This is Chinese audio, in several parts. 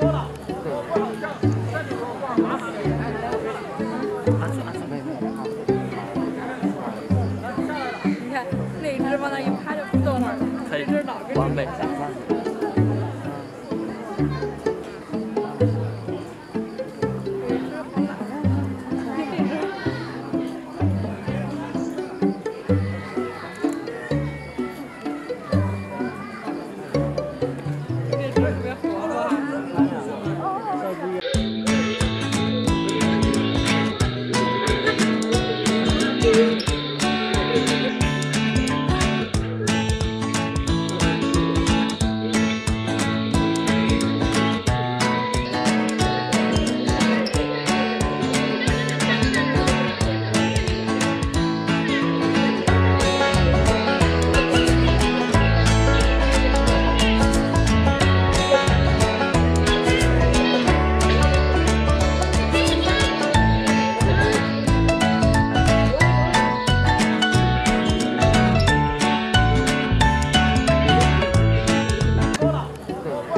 你看那只往那一趴就不动了，这只老跟完美。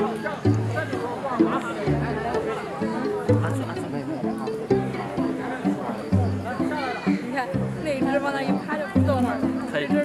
你看，那一只往那一趴就坐那儿了。